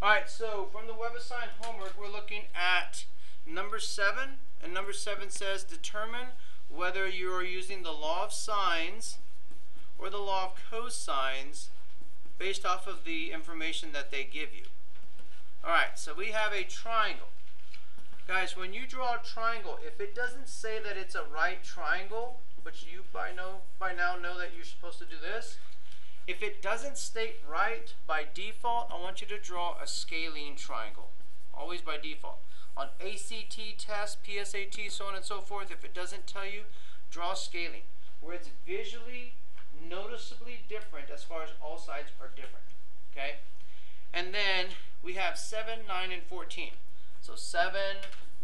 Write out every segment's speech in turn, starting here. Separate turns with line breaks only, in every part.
All right, so from the web assigned homework, we're looking at number seven, and number seven says determine whether you are using the law of sines or the law of cosines based off of the information that they give you. All right, so we have a triangle. Guys, when you draw a triangle, if it doesn't say that it's a right triangle, which you by, know, by now know that you're supposed to do this, if it doesn't state right by default, I want you to draw a scalene triangle. Always by default. On ACT test, PSAT, so on and so forth, if it doesn't tell you, draw scalene. Where it's visually noticeably different as far as all sides are different. Okay? And then we have 7, 9, and 14. So 7,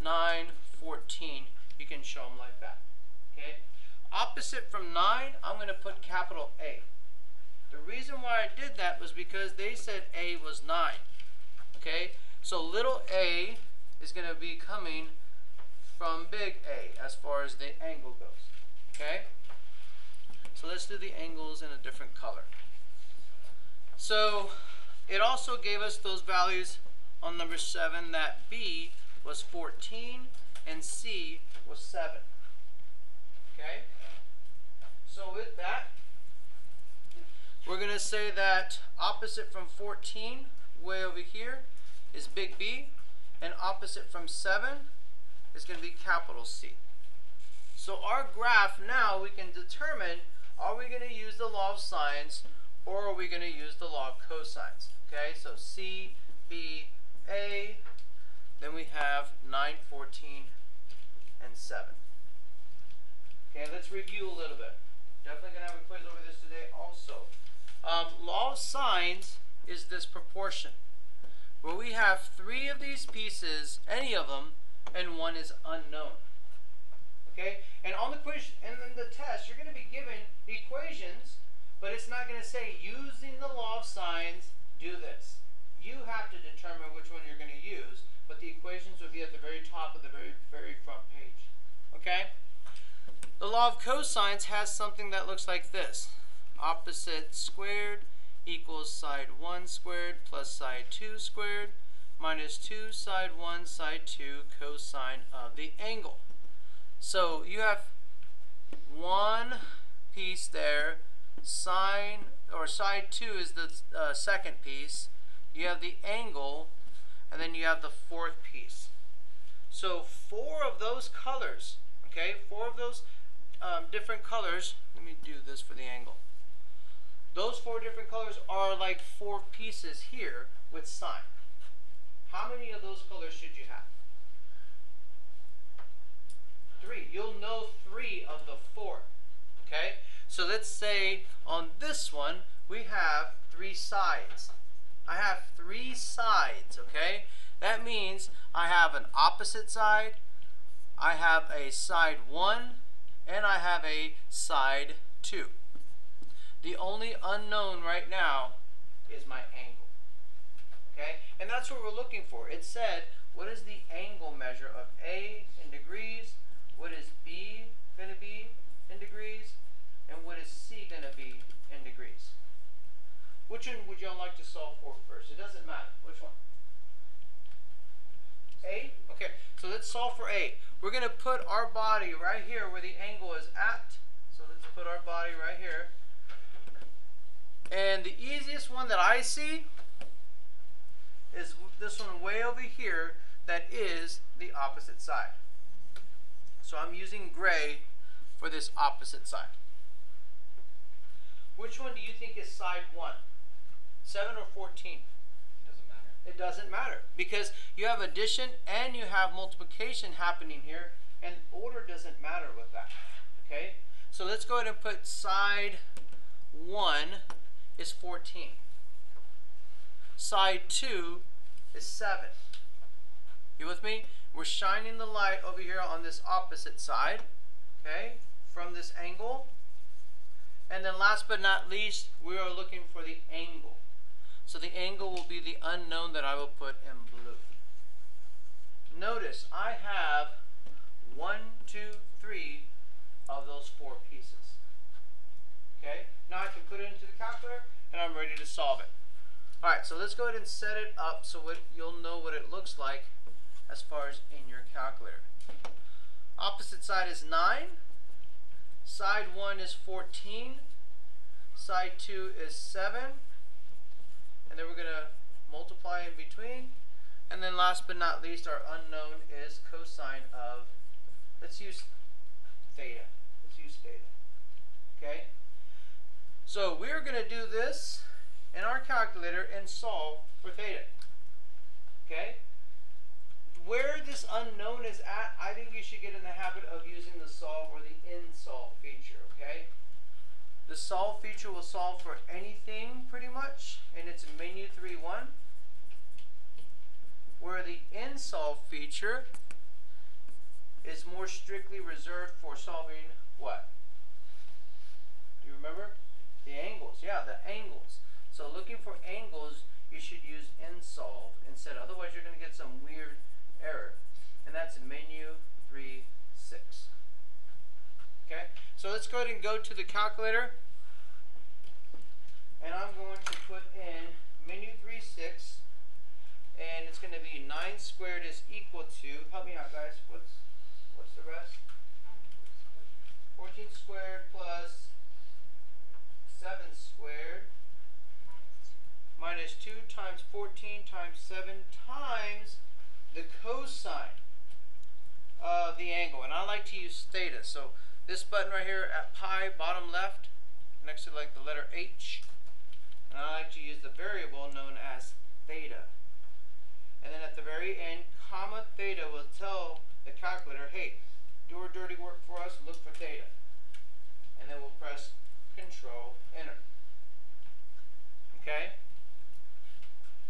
9, 14, you can show them like that. Okay? Opposite from 9, I'm going to put capital A. The reason why I did that was because they said A was 9. Okay? So little a is going to be coming from big A as far as the angle goes. Okay? So let's do the angles in a different color. So it also gave us those values on number 7 that B was 14 and C was 7. Okay? So with that, we're going to say that opposite from 14, way over here, is big B, and opposite from 7 is going to be capital C. So our graph now we can determine are we going to use the law of sines or are we going to use the law of cosines? Okay, so C, B, A, then we have 9, 14, and 7. Okay, let's review a little bit. Definitely going to have a quiz over this today also. Um, law of sines is this proportion where we have three of these pieces, any of them, and one is unknown. Okay? And on the quiz and in the test, you're going to be given equations, but it's not going to say using the law of sines, do this. You have to determine which one you're going to use, but the equations will be at the very top of the very, very front page. Okay? The law of cosines has something that looks like this. Opposite squared equals side 1 squared plus side 2 squared minus 2 side 1 side 2 cosine of the angle. So you have one piece there, sine, or side 2 is the uh, second piece. You have the angle, and then you have the fourth piece. So four of those colors, okay, four of those um, different colors, let me do this for the angle. Those four different colors are like four pieces here with sine. How many of those colors should you have? Three. You'll know three of the four. Okay? So let's say on this one, we have three sides. I have three sides, okay? That means I have an opposite side, I have a side 1, and I have a side 2. The only unknown right now is my angle. Okay? And that's what we're looking for. It said, what is the angle measure of A in degrees? What is B going to be in degrees? And what is C going to be in degrees? Which one would y'all like to solve for first? It doesn't matter. Which one? A? Okay, so let's solve for A. We're going to put our body right here where the angle is at. So let's put our body right here. And the easiest one that I see is this one way over here that is the opposite side. So I'm using gray for this opposite side. Which one do you think is side 1? 7 or 14?
Doesn't matter.
It doesn't matter because you have addition and you have multiplication happening here and order doesn't matter with that. Okay? So let's go ahead and put side 1 is 14. Side 2 is 7. You with me? We're shining the light over here on this opposite side, okay, from this angle. And then last but not least, we are looking for the angle. So the angle will be the unknown that I will put in blue. Notice I have one, two, three of those four pieces. Okay? Now I can put it into the calculator and I'm ready to solve it. Alright, so let's go ahead and set it up so you'll know what it looks like as far as in your calculator. Opposite side is 9. Side 1 is 14. Side 2 is 7. And then we're going to multiply in between. And then last but not least, our unknown is cosine of, let's use theta. Let's use theta. Okay? So we're going to do this in our calculator and solve for theta. Okay? Where this unknown is at, I think you should get in the habit of using the solve or the in solve feature, okay? The solve feature will solve for anything pretty much, and it's menu 3-1. Where the nSolve feature is more strictly reserved for solving what? Do you remember? The angles, yeah, the angles. So looking for angles, you should use nSolve instead. Otherwise, you're going to get some weird error. And that's menu 3, 6. Okay, so let's go ahead and go to the calculator. And I'm going to put in menu 3, 6. And it's going to be 9 squared is equal to, help me out guys, what's, what's the rest? 14 squared plus 7 squared minus 2 times 14 times 7 times the cosine of the angle. And I like to use theta. So this button right here at pi, bottom left, next to like the letter H. And I like to use the variable known as theta. And then at the very end, comma theta will tell the calculator, hey, do our dirty work for us, look for theta. And then we'll press control enter. Okay?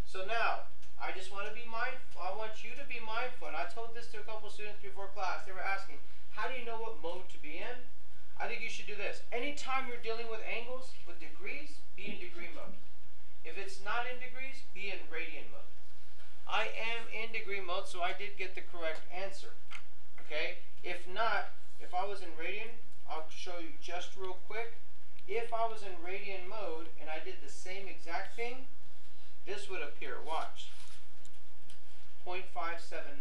So now, I just want to be mindful. I want you to be mindful. And I told this to a couple students before class. They were asking, how do you know what mode to be in? I think you should do this. Anytime you're dealing with angles, with degrees, be in degree mode. If it's not in degrees, be in radian mode. I am in degree mode, so I did get the correct answer. Okay? If not, if I was in radian, I'll show you just real quick. If I was in radian mode and I did the same exact thing, this would appear, watch, 0.579.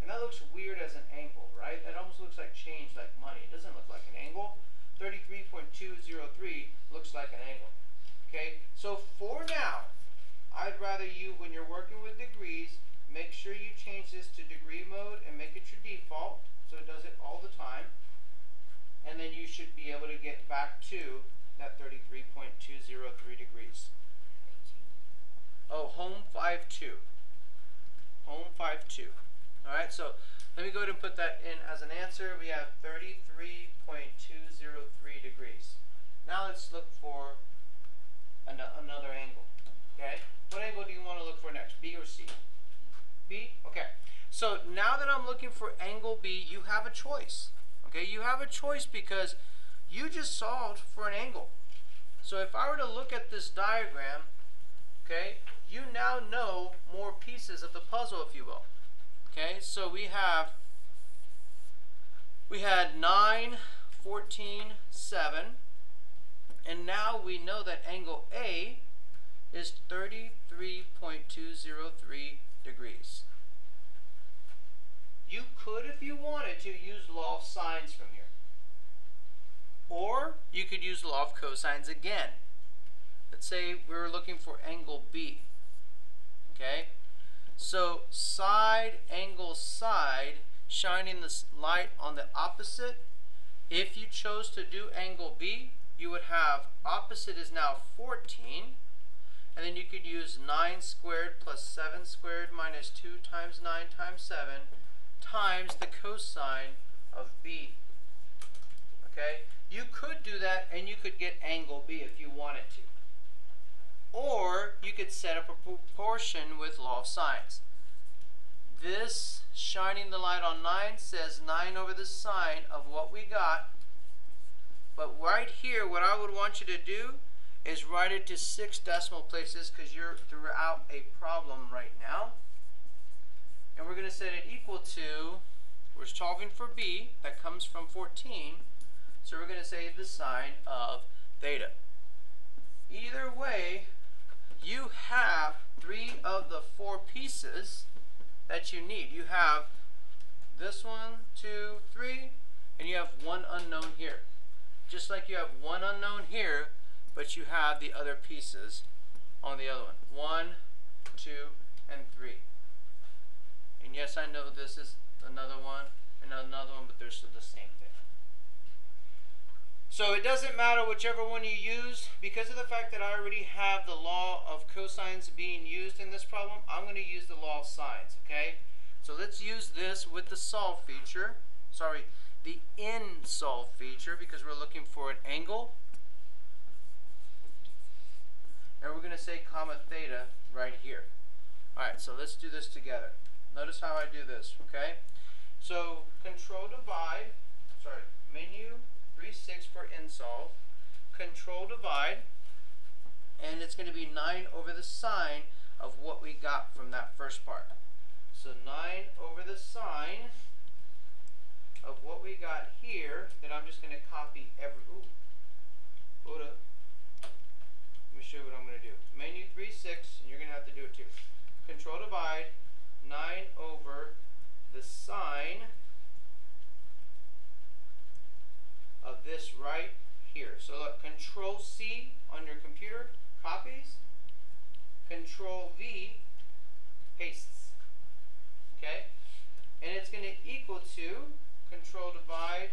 And that looks weird as an angle, right? That almost looks like change, like money. It doesn't look like an angle. 33.203 looks like an angle. Okay, so for now, I'd rather you, when you're working with degrees, make sure you change this to degree mode and make it your default, so it does it all the time. And then you should be able to get back to that 33.203 degrees. Oh, home 5-2. Home 5-2. Alright, so let me go ahead and put that in as an answer. We have 33.203 degrees. Now let's look for an another angle. Okay? What angle do you want to look for next? B or C? B? Okay. So now that I'm looking for angle B, you have a choice. Okay? You have a choice because you just solved for an angle. So if I were to look at this diagram, okay, you now know more pieces of the puzzle, if you will. Okay, so we have, we had 9, 14, 7, and now we know that angle A is 33.203 degrees. You could, if you wanted to, use law of sines from here. Or you could use law of cosines again. Let's say we were looking for angle B. Okay? So side angle side, shining the light on the opposite. If you chose to do angle B, you would have opposite is now 14. And then you could use 9 squared plus 7 squared minus 2 times 9 times 7 times the cosine of B. Okay? You could do that and you could get angle B if you wanted to. Or you could set up a proportion with law of sines. This shining the light on 9 says 9 over the sine of what we got. But right here, what I would want you to do is write it to six decimal places because you're throughout a problem right now. And we're going to set it equal to, we're solving for b, that comes from 14. So we're going to say the sine of theta. Either way, you have three of the four pieces that you need. You have this one, two, three, and you have one unknown here. Just like you have one unknown here, but you have the other pieces on the other one. One, two, and three. Yes, I know this is another one and another one, but they're still the same thing. So it doesn't matter whichever one you use. Because of the fact that I already have the law of cosines being used in this problem, I'm going to use the law of sines, okay? So let's use this with the solve feature. Sorry, the nSolve feature because we're looking for an angle. And we're going to say comma theta right here. Alright, so let's do this together. Notice how I do this, okay? So control divide, sorry, menu 3, 6 for nSolve, control divide, and it's going to be 9 over the sine of what we got from that first part. So 9 over the sine of what we got here that I'm just going to copy every, 2, control divide,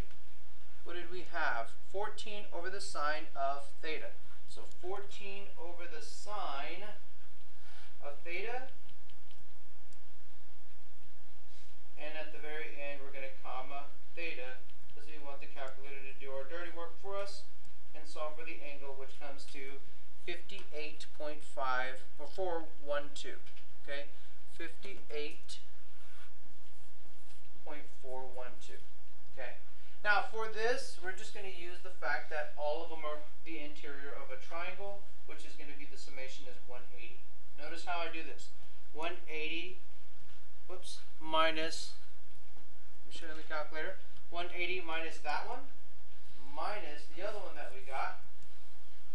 what did we have? 14 over the sine of theta. So 14 over the sine of theta. And at the very end, we're going to comma theta because we want the calculator to do our dirty work for us and solve for the angle, which comes to 58.5 or 412. Okay, 58. 58.412. Okay. Now for this, we're just going to use the fact that all of them are the interior of a triangle, which is going to be the summation is 180. Notice how I do this. 180, whoops, minus, let me show you on the calculator, 180 minus that one, minus the other one that we got.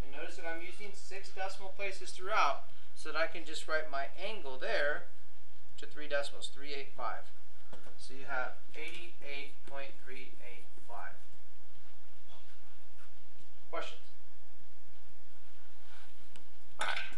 And notice that I'm using six decimal places throughout, so that I can just write my angle there to three decimals, 385. So you have 88.385. Questions?